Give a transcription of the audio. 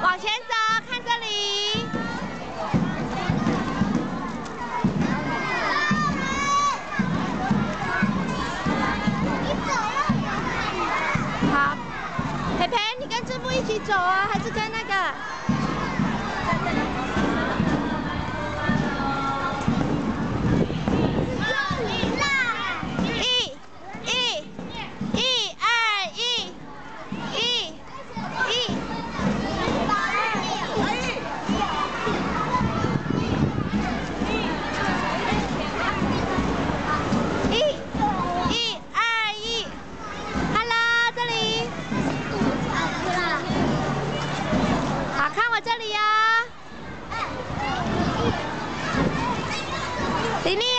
往前走，看这里。好，培培，你跟志步一起走啊，还是跟那个？Tenía